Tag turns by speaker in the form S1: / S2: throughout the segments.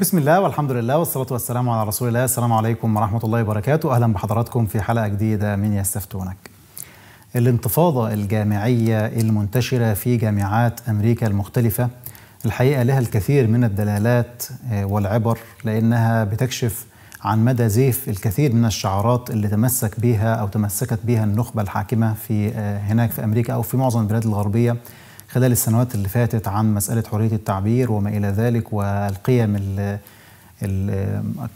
S1: بسم الله والحمد لله والصلاة والسلام على رسول الله. السلام عليكم ورحمة الله وبركاته. أهلا بحضراتكم في حلقة جديدة من يستفتونك. الانتفاضة الجامعية المنتشرة في جامعات أمريكا المختلفة الحقيقة لها الكثير من الدلالات والعبر لأنها بتكشف عن مدى زيف الكثير من الشعارات اللي تمسك بها أو تمسكت بها النخبة الحاكمة في هناك في أمريكا أو في معظم البلاد الغربية خلال السنوات اللي فاتت عن مسألة حرية التعبير وما إلى ذلك والقيم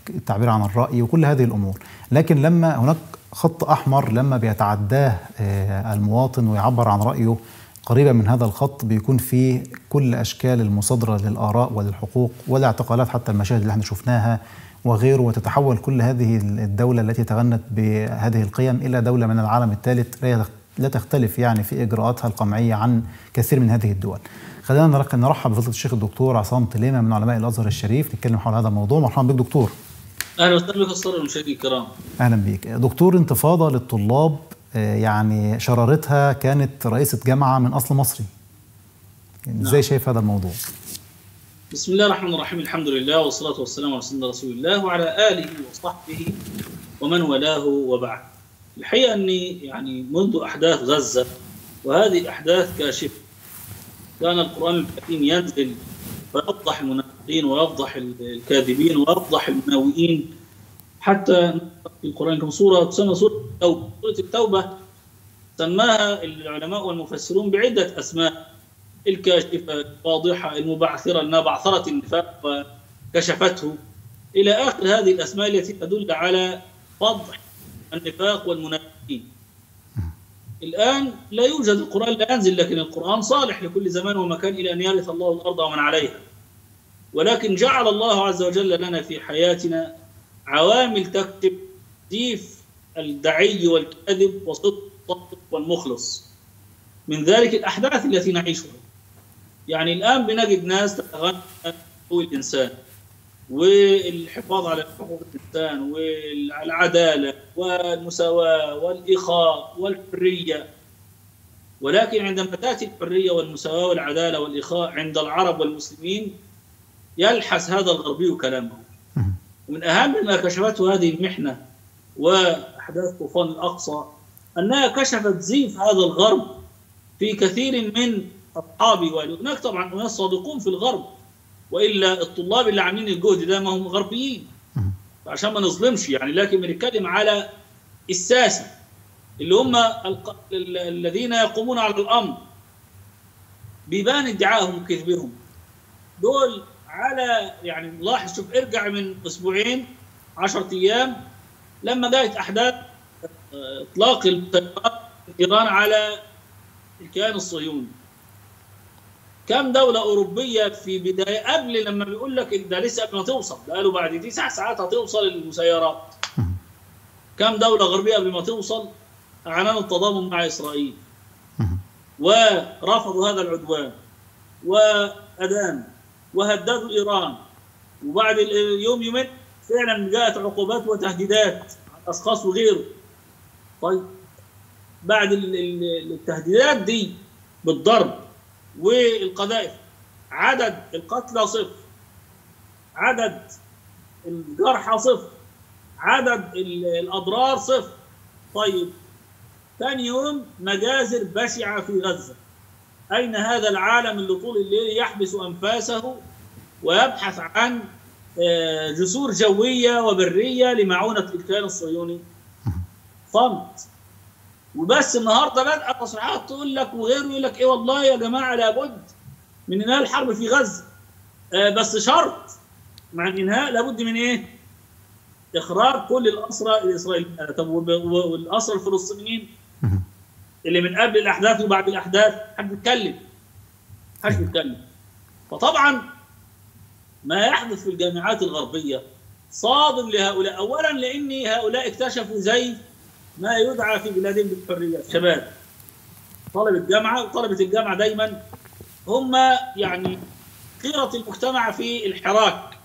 S1: التعبير عن الرأي وكل هذه الأمور. لكن لما هناك خط أحمر لما بيتعداه المواطن ويعبر عن رأيه قريبة من هذا الخط بيكون فيه كل أشكال المصادرة للآراء وللحقوق والاعتقالات حتى المشاهد اللي إحنا شفناها وغيره وتتحول كل هذه الدولة التي تغنت بهذه القيم إلى دولة من العالم الثالث. تختلف يعني في إجراءاتها القمعية عن كثير من هذه الدول. خلينا نرحب بفضيلة الشيخ الدكتور عصام تليمة من علماء الأزهر الشريف نتكلم حول هذا الموضوع. مرحبا بك دكتور.
S2: أهلا وسهلا بك الصدر المشاهدين الكرام.
S1: أهلا بك دكتور انتفاضة للطلاب يعني شرارتها كانت رئيسة جامعة من أصل مصري. إزاي نعم. شايف هذا الموضوع؟
S2: بسم الله الرحمن الرحيم الحمد لله والصلاة والسلام على سيدنا رسول الله وعلى آله وصحبه ومن والاه وبعد. الحقيقة أني يعني منذ أحداث غزة وهذه أحداث كاشفة كان القرآن الكريم ينزل ويفضح المنافقين ويفضح الكاذبين ويفضح المناوئين. حتى في القرآن كم سورة تسمى سورة التوبة سورة التوبة سماها العلماء والمفسرون بعدة أسماء الكاشفة الواضحة المبعثرة أنها بعثرت النفاق وكشفته. إلى آخر هذه الأسماء التي تدل على فضح النفاق والمنافقين. الآن لا يوجد القرآن لا ينزل لكن القرآن صالح لكل زمان ومكان إلى أن يرث الله الأرض ومن عليها. ولكن جعل الله عز وجل لنا في حياتنا عوامل تكتب زيف الدعي والكذب وصدق والمخلص. من ذلك الأحداث التي نعيشها. يعني الآن بنجد ناس تتغنى الإنسان. والحفاظ على حقوق الإنسان والعدالة والمساواة والإخاء والحرية. ولكن عندما تأتي الحرية والمساواة والعدالة والإخاء عند العرب والمسلمين يلحس هذا الغربي كلامه. ومن أهم ما كشفته هذه المحنة وأحداث طوفان الأقصى أنها كشفت زيف هذا الغرب في كثير من أصحابي وهناك طبعا أناس صادقون في الغرب. وإلا الطلاب اللي عاملين الجهد ده ما هم غربيين. عشان ما نظلمش يعني لكن بنتكلم على الساسة اللي هم الق... الذين يقومون على الأمر. بيبان ادعائهم وكذبهم. دول على يعني لاحظ شوف ارجع من أسبوعين 10 أيام لما جاءت أحداث إطلاق الطيران ايران على الكيان الصهيوني. كم دولة أوروبية في بداية قبل لما بيقول لك ده لسه قبل ما توصل قالوا بعد تسع ساعات هتوصل المسيرات. كم دولة غربية قبل ما توصل أعلنوا التضامن مع إسرائيل. ورفضوا هذا العدوان وأدان وهددوا إيران. وبعد يوم يومين فعلا جاءت عقوبات وتهديدات أشخاص وغيره. طيب بعد التهديدات دي بالضرب والقذائف. عدد القتلى صفر. عدد الجرحى صفر. عدد الأضرار صفر. طيب ثاني يوم مجازر بشعة في غزة. أين هذا العالم اللي طول الليل يحبس أنفاسه ويبحث عن جسور جوية وبرية لمعونة الكيان الصهيوني؟ صمت. وبس النهارده بدأ تصريحات تقول لك وغيره يقول لك إيه والله يا جماعة لابد من إنهاء الحرب في غزة. آه بس شرط مع الإنهاء لابد من إيه؟ اخراج كل الاسرى الاسرائيليين طب والاسرى الفلسطينيين اللي من قبل الأحداث وبعد الأحداث. حد بيتكلم حد بيتكلم فطبعا ما يحدث في الجامعات الغربية صادم لهؤلاء. اولا لأن هؤلاء اكتشفوا زي ما يدعى في بلادهم بالحرية. شباب طلبة الجامعة وطلبة الجامعة دايما هم يعني خيرة المجتمع في الحراك.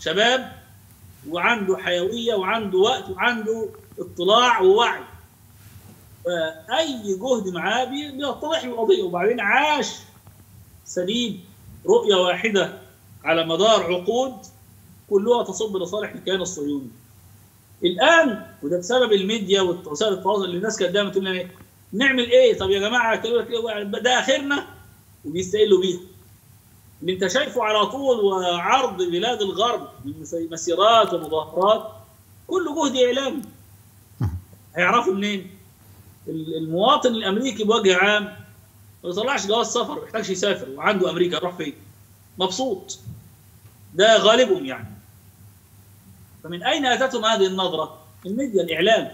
S2: شباب وعنده حيوية وعنده وقت وعنده اطلاع ووعي. فأي جهد معاه بيتضح القضية. وبعدين عاش سليم رؤية واحدة على مدار عقود كلها تصب لصالح الكيان الصهيوني. الآن وده بسبب الميديا ووسائل التواصل اللي الناس كانت دايما تقول لنا إيه؟ نعمل إيه طب يا جماعة إيه؟ ده آخرنا وبيستقلوا بيها اللي أنت شايفه على طول وعرض بلاد الغرب من مسيرات ومظاهرات كله جهد اعلامي هيعرفوا منين؟ المواطن الأمريكي بوجه عام ما يطلعش جواز سفر ما يسافر وعنده أمريكا يروح فين؟ مبسوط ده غالبهم يعني فمن أين أتتهم هذه النظرة؟ الميديا الإعلام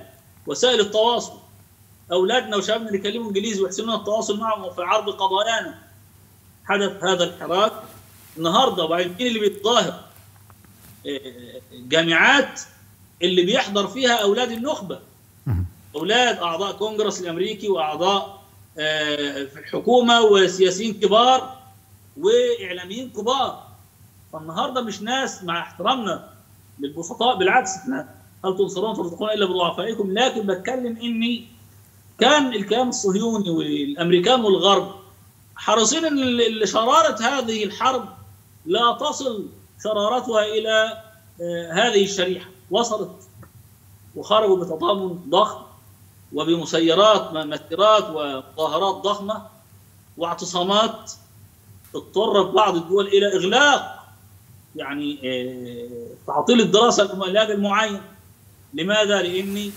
S2: وسائل التواصل. أولادنا وشبابنا اللي يكلموا إنجليزي ويحسنون التواصل معهم في عرض قضايانا. حدث هذا الحراك النهارده وبعدين مين اللي بيتظاهر؟ جامعات اللي بيحضر فيها أولاد النخبة. أولاد أعضاء كونجرس الأمريكي وأعضاء في الحكومة وسياسيين كبار وإعلاميين كبار. فالنهاردة مش ناس مع احترامنا. للبسطاء بالعكس إحنا هل تنصرون ترزقون إلا بضعفائكم لكن بتكلم إني كان الكيان الصهيوني والأمريكان والغرب حريصين إن شرارة هذه الحرب لا تصل شرارتها إلى هذه الشريحة. وصلت. وخرجوا بتضامن ضخم وبمسيرات مسيرات ومظاهرات ضخمة واعتصامات اضطرت بعض الدول إلى إغلاق يعني تعطيل الدراسة لاجل معين لماذا؟ لأني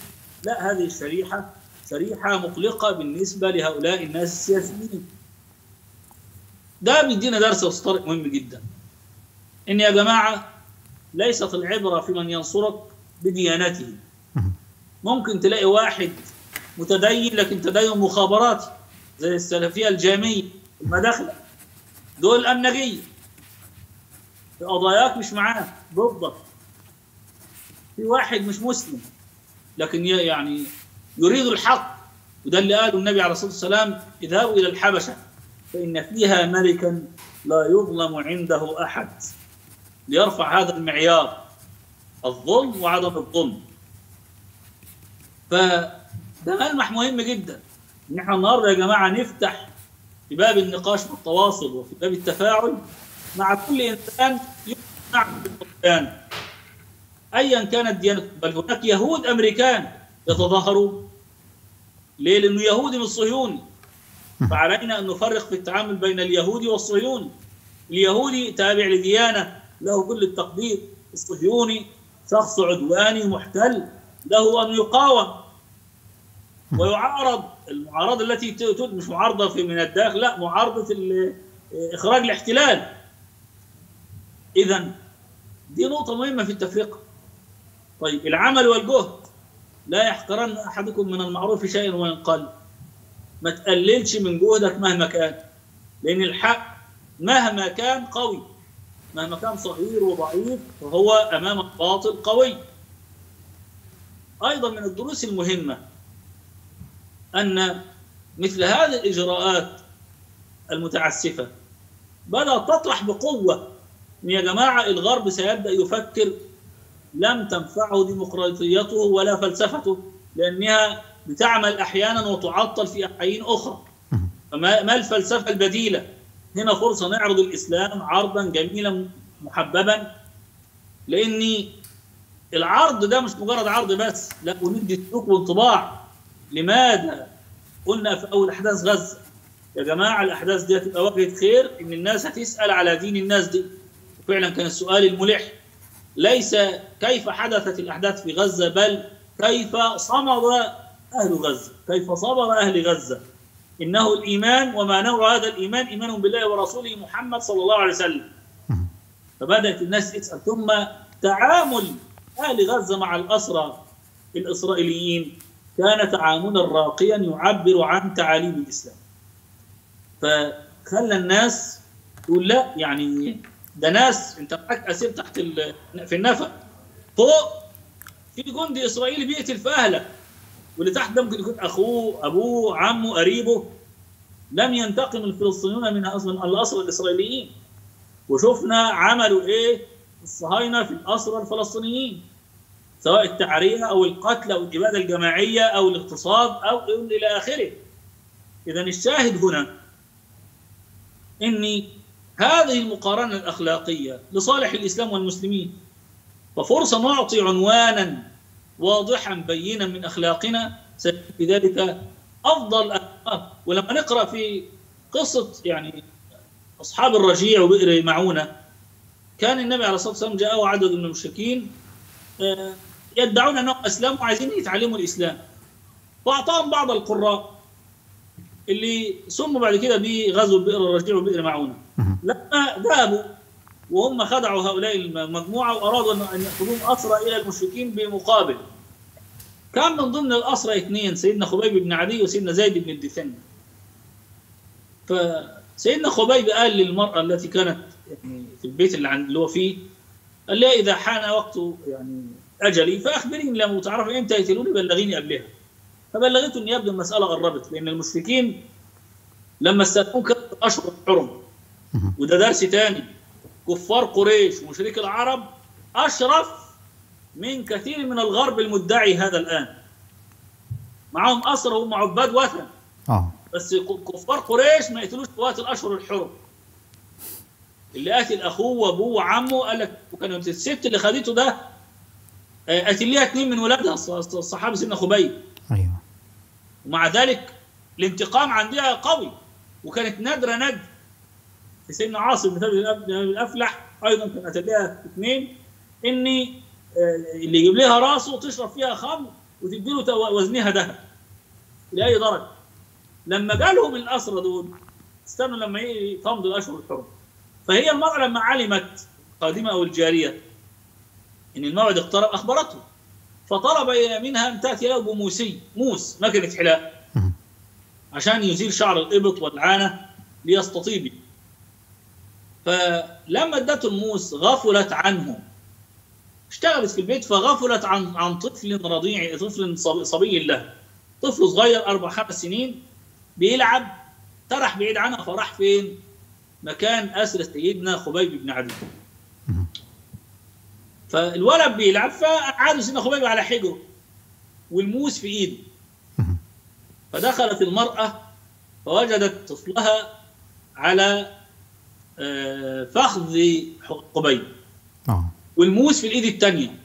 S2: لا هذه الشريحه شريحة مقلقة بالنسبة لهؤلاء الناس السياسيين. ده بيدينا درس يا مهم جدا. إن يا جماعة ليست العبرة في من ينصرك بديانته. ممكن تلاقي واحد متدين لكن تدين مخابراتي زي السلفية الجامية المداخلة دول امنجيه في قضاياك مش معاه ضدك. في واحد مش مسلم لكن يعني يريد الحق وده اللي قاله النبي عليه الصلاة والسلام اذهبوا إلى الحبشة فإن فيها ملكا لا يظلم عنده أحد. ليرفع هذا المعيار الظلم وعدم الظلم. فده ملمح مهم جدا. ان إحنا النهارده يا جماعة نفتح في باب النقاش والتواصل وفي باب التفاعل مع كل انسان يقنع بالقرآن. ايا كانت ديانته بل هناك يهود أمريكان يتظاهرون. ليه؟ لأنه يهودي مش صهيوني فعلينا أن نفرق في التعامل بين اليهودي والصهيوني. اليهودي تابع لديانة له كل التقدير. الصهيوني شخص عدواني محتل له أن يقاوم ويعارض. المعارضة التي مش معارضة في من الداخل لا معارضة إخراج الاحتلال. اذا دي نقطة مهمة في التفرقه طيب العمل والجهد. لا يحقرن أحدكم من المعروف شيئا وإن قل. ما تقللش من جهدك مهما كان لأن الحق مهما كان قوي. مهما كان صغير وضعيف فهو أمام الباطل قوي. أيضا من الدروس المهمة أن مثل هذه الإجراءات المتعسفة بدات تطرح بقوة إن يا جماعة الغرب سيبدأ يفكر لم تنفعه ديمقراطيته ولا فلسفته لأنها بتعمل أحيانا وتعطل في أحيان أخرى. فما ما الفلسفة البديلة؟ هنا فرصة نعرض الإسلام عرضا جميلا محببا. لأني العرض ده مش مجرد عرض بس لا وندي سلوك وانطباع. لماذا قلنا في أول أحداث غزة؟ يا جماعة الأحداث دي هتبقى وجهة خير إن الناس هتسأل على دين الناس دي. فعلا كان السؤال الملح. ليس كيف حدثت الأحداث في غزة بل كيف صمد أهل غزة؟ كيف صبر أهل غزة؟ إنه الإيمان وما نوع هذا الإيمان ايمان بالله ورسوله محمد صلى الله عليه وسلم. فبدأت الناس تسأل. ثم تعامل أهل غزة مع الأسرى الإسرائيليين. كان تعاملا راقيا يعبر عن تعاليم الإسلام. فخلى الناس تقول لا يعني ده ناس انت معاك أسير تحت في النفق. فوق في جندي إسرائيلي بيقتل في اهلك واللي تحت ده ممكن يكون أخوه أبوه عمه قريبه. لم ينتقم الفلسطينيون من الأسرى الإسرائيليين. وشفنا عملوا إيه؟ الصهاينة في الأسرى الفلسطينيين سواء التعرية أو القتل أو الإبادة الجماعية أو الاغتصاب أو إلى آخره. اذا الشاهد هنا ان هذه المقارنة الأخلاقية لصالح الإسلام والمسلمين. ففرصة نعطي عنوانا واضحا بينا من أخلاقنا في ذلك أفضل أخلاق ولما نقرأ في قصة يعني أصحاب الرجيع وبئر معونة كان النبي عليه الصلاة والسلام جاءه عدد من المشركين آه، يدعون أنهم أسلموا وعايزين يتعلموا الإسلام. فأعطاهم بعض القراء اللي سموا بعد كده بغزو بئر الرجيع وبئر معونة
S1: مهم.
S2: لما ذهبوا. وهم خدعوا هؤلاء المجموعة وأرادوا أن يأخذون أسرى إلى المشركين بمقابل. كان من ضمن الأسرى اثنين سيدنا خبيب بن عدي وسيدنا زيد بن الدثن فسيدنا خبيب قال للمرأة التي كانت يعني في البيت اللي, عند اللي هو فيه قال لها إذا حان وقت يعني أجلي فأخبريني لما تعرفي إمتى يقتلوني بلغيني قبلها. فبلغته أن يبدو المسألة قربت لأن المشركين لما استثنوا كانت أشهر الحرم
S1: مهم.
S2: وده درس تاني. كفار قريش ومشركي العرب أشرف من كثير من الغرب المدعي هذا الآن. معهم أسرى وهم عباد وثن.
S1: آه.
S2: بس كفار قريش ما يقتلوش في وقت الأشهر الحرم. اللي قاتل أخوه وأبوه وعمه قال لك وكان الست اللي خدته ده آه، قاتل ليها اثنين من ولادها الص- الص- الصحابي سيدنا خبيب.
S1: أيوه.
S2: ومع ذلك الانتقام عندها قوي وكانت نادرة ند سيدنا عاصم بن ثابت الأفلح أيضا كان قتل لها اثنين. إني آه، اللي يجيب لها راسه وتشرب فيها خمر وتدي له وزنها ذهب لأي درجة. لما جالهم الاسرى دول استنوا لما تمضي الأشهر الحرم فهي المرأة لما علمت قادمة أو الجارية إن الموعد اقترب أخبرته. فطلب منها أن تأتي له بموسي موس مكنه
S1: مهم.
S2: عشان يزيل شعر الإبط والعانه ليستطيب فلما ادته الموس غفلت عنه اشتغلت في البيت فغفلت عن عن طفل رضيع طفل صبي, له طفل صغير أربع خمس سنين بيلعب ترح بعيد عنها فراح فين؟ مكان أسر سيدنا خبيب بن عدي. فالولد بيلعب فقعدوا سيدنا خبيب على حجره والموس في
S1: إيده.
S2: فدخلت المرأة فوجدت طفلها على فخذ قبيل.
S1: آه.
S2: والموس في الإيد الثانية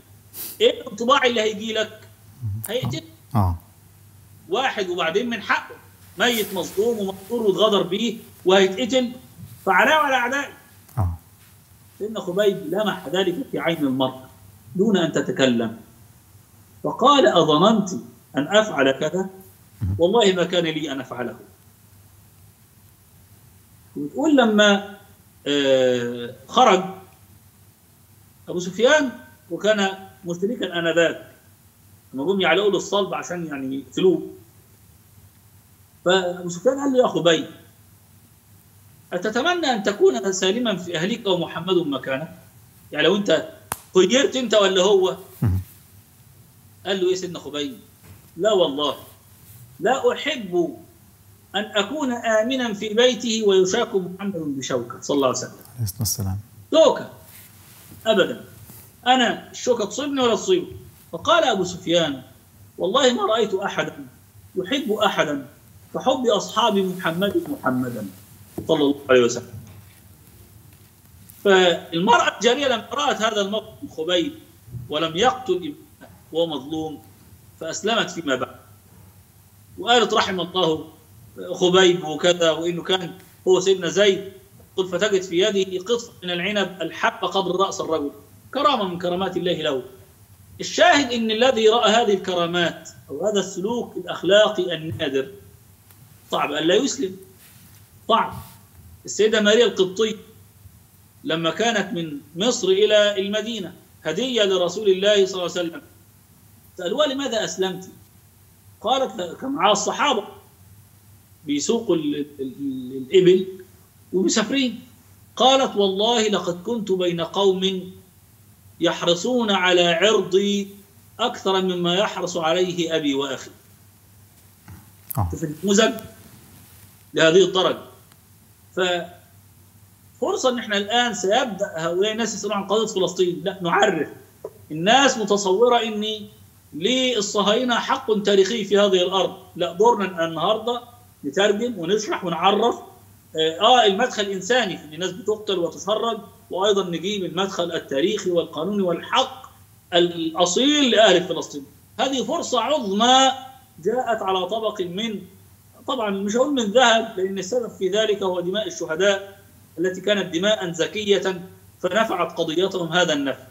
S2: إيه الانطباع اللي هيجي لك؟ هيقتل.
S1: آه.
S2: واحد وبعدين من حقه. ميت مظلوم ومقتول واتغدر بيه وهيتقتل. فعلاه وعلى اعدائه
S1: آه.
S2: سيدنا خبيب لمح ذلك في عين المرأة دون أن تتكلم. فقال أظننت أن أفعل كذا؟ والله ما كان لي أن أفعله. وتقول لما آه، خرج أبو سفيان وكان مشركا آنذاك لما جم يعلقوا له الصلب عشان يعني يقتلوه فأبو سفيان قال له يا خبيب أتتمنى أن تكون سالما في أهلك ومحمد مكانك؟ يعني لو أنت خيرت أنت ولا هو؟ قال له إيه سيدنا خبيب؟ لا والله لا أحب أن أكون آمنا في بيته ويشاك محمد بشوكة. صلى الله عليه وسلم.
S1: عليه الصلاه والسلام
S2: شوكة. أبدا. أنا الشوكة تصيبني ولا تصيبه فقال أبو سفيان والله ما رأيت أحدا يحب أحدا كحب أصحاب محمد محمدا. صلى الله عليه وسلم. فالمرأة الجارية لما رأت هذا الموقف من خبيب ولم يقتل ابنها وهو مظلوم فأسلمت فيما بعد. وقالت رحم الله خبيب وكذا وإنه كان هو سيدنا زيد قل فتجد في يده قطف من العنب الحب قدر رأس الرجل. كرامة من كرامات الله له. الشاهد إن الذي رأى هذه الكرامات أو هذا السلوك الأخلاقي النادر. صعب الا يسلم. صعب. السيدة ماريا القبطية لما كانت من مصر إلى المدينة هدية لرسول الله صلى الله عليه وسلم. سألوها لماذا أسلمت؟ قالت كان معها الصحابة. بيسوقوا ال- ال- الإبل ومسافرين قالت والله لقد كنت بين قوم يحرصون على عرضي أكثر مما يحرص عليه أبي وأخي. في النموذج لهذه الدرجة ففرصة أن إحنا الآن سيبدأ هؤلاء الناس يسألون عن قضية فلسطين. لا نعرف. الناس متصورة أن للصهاينة حق تاريخي في هذه الأرض. لا دورنا النهاردة نترجم ونشرح ونعرف آه المدخل الإنساني ان الناس بتقتل وتشرد وأيضا نجيب المدخل التاريخي والقانوني والحق الأصيل لأهل فلسطين. هذه فرصة عظمى جاءت على طبق من طبعا مش هقول من ذهب لأن السبب في ذلك هو دماء الشهداء التي كانت دماء زكية فنفعت قضيتهم هذا النفع.